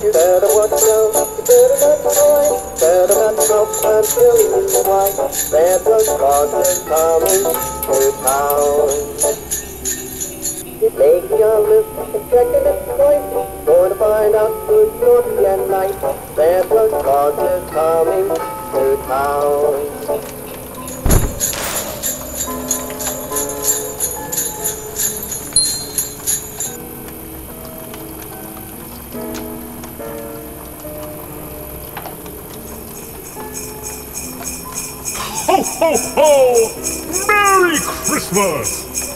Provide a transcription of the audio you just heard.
You better watch out, you better not cry, better not stop until you why. Santa Claus is coming to town. He's making a list and checking it twice, going to find out who's naughty and nice. Santa Claus is coming to town. Ho, ho, ho! Merry Christmas!